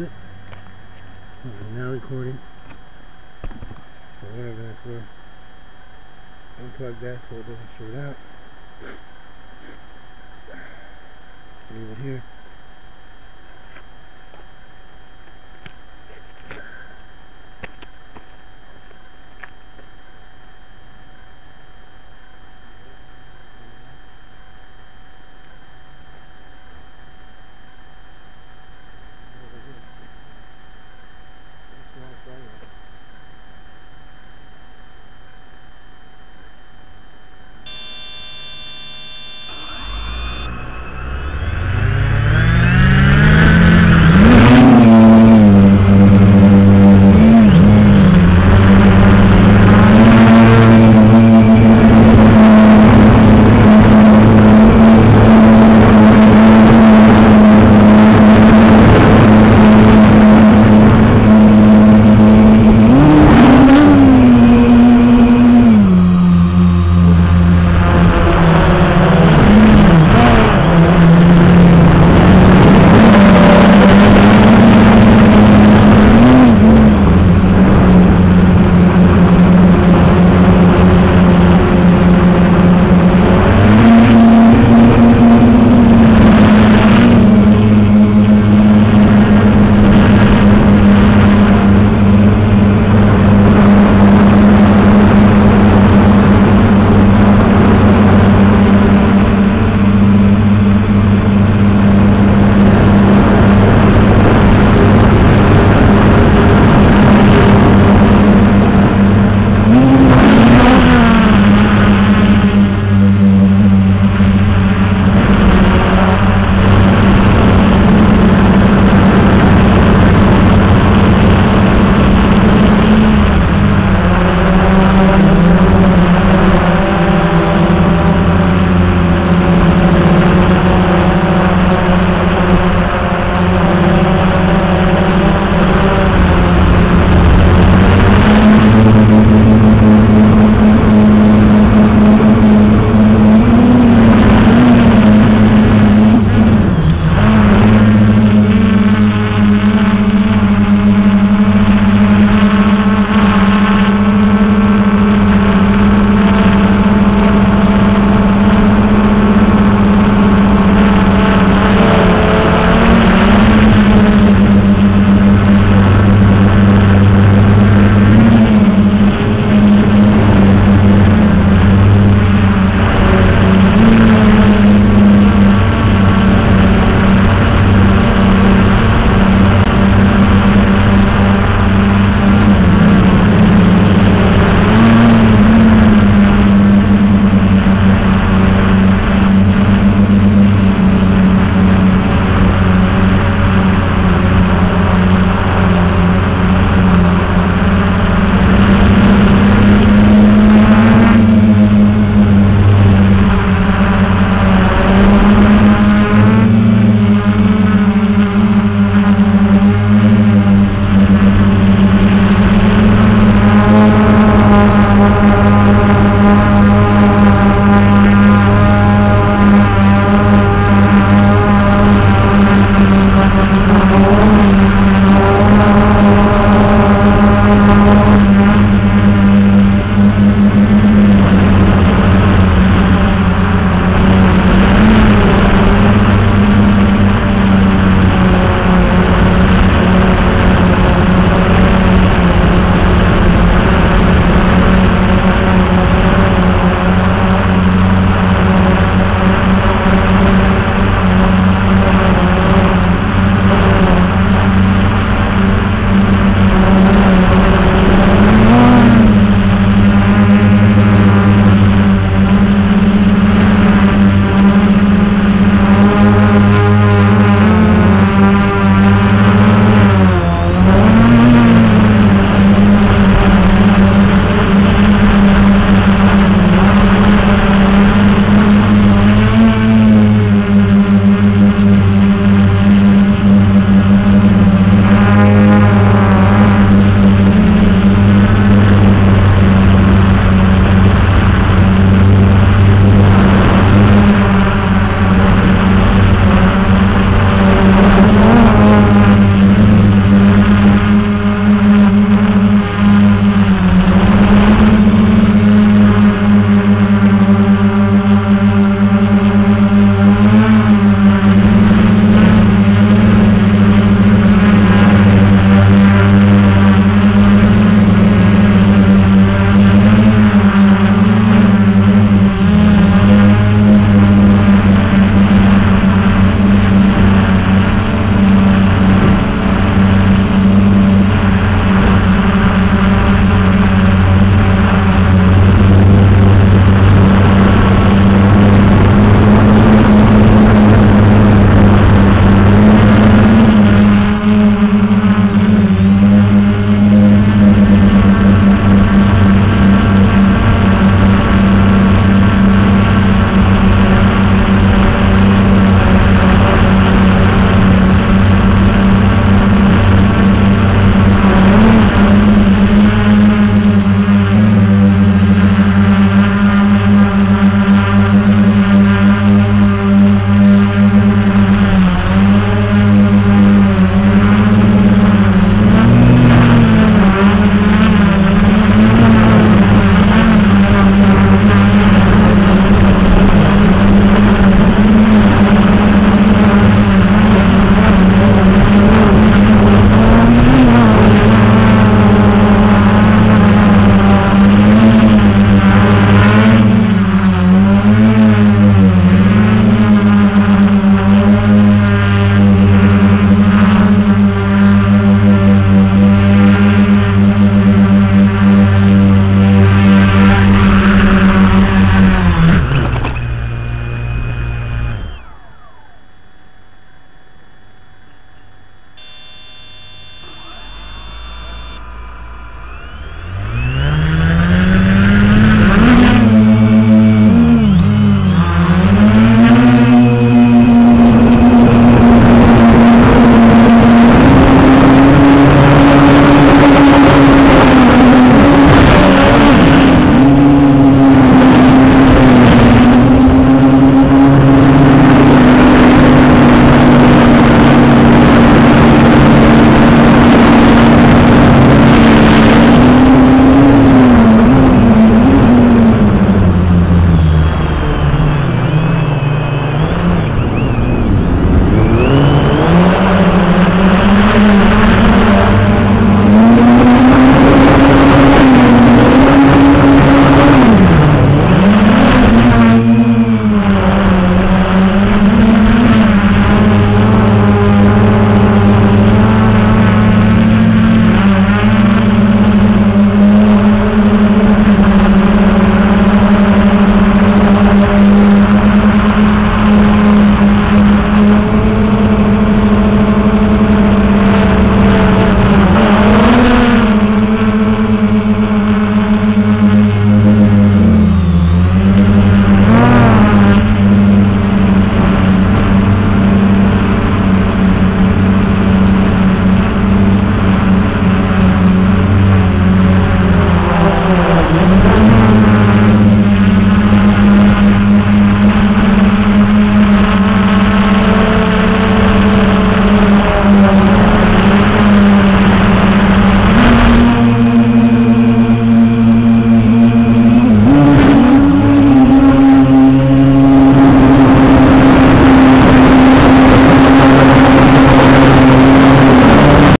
it. Alright, now recording. So whatever that's for. Unplug that so it doesn't shoot out. Leave it here.